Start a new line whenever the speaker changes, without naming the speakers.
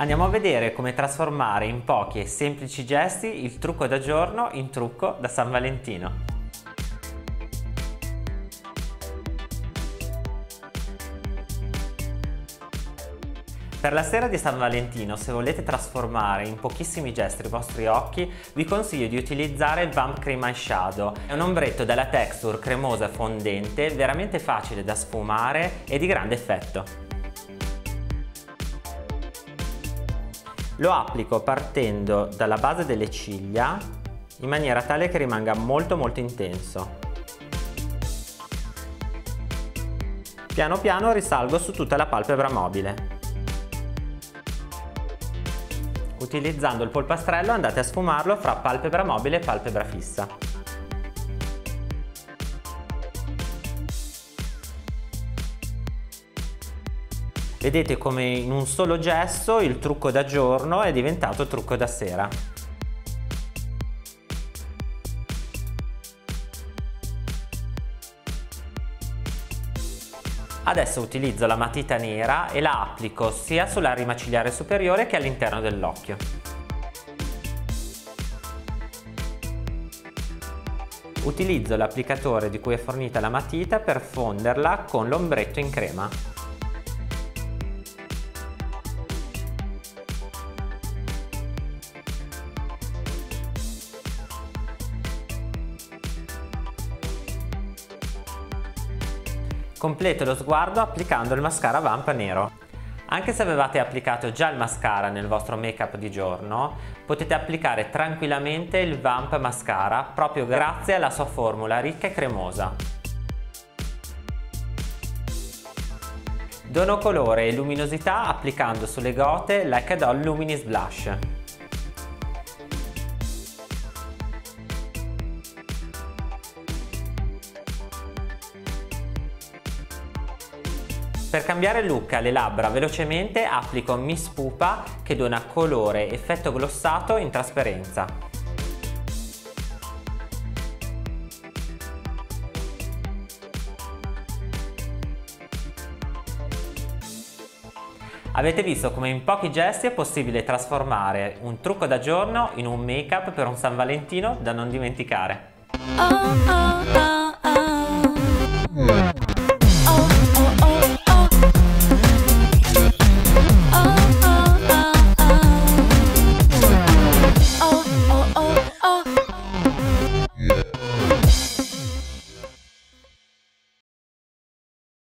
Andiamo a vedere come trasformare in pochi e semplici gesti il trucco da giorno in trucco da San Valentino. Per la sera di San Valentino, se volete trasformare in pochissimi gesti i vostri occhi, vi consiglio di utilizzare il Vamp Cream Eyeshadow. È un ombretto dalla texture cremosa e fondente, veramente facile da sfumare e di grande effetto. Lo applico partendo dalla base delle ciglia in maniera tale che rimanga molto molto intenso. Piano piano risalgo su tutta la palpebra mobile. Utilizzando il polpastrello andate a sfumarlo fra palpebra mobile e palpebra fissa. Vedete come in un solo gesto il trucco da giorno è diventato trucco da sera. Adesso utilizzo la matita nera e la applico sia sulla rima cigliare superiore che all'interno dell'occhio. Utilizzo l'applicatore di cui è fornita la matita per fonderla con l'ombretto in crema. Completo lo sguardo applicando il mascara Vamp nero. Anche se avevate applicato già il mascara nel vostro make up di giorno, potete applicare tranquillamente il Vamp Mascara proprio grazie alla sua formula ricca e cremosa. Dono colore e luminosità applicando sulle gote Doll Luminous Blush. Per cambiare look alle labbra velocemente applico Miss Pupa che dona colore effetto glossato in trasparenza. Avete visto come in pochi gesti è possibile trasformare un trucco da giorno in un make up per un San Valentino da non dimenticare. Oh, oh, oh.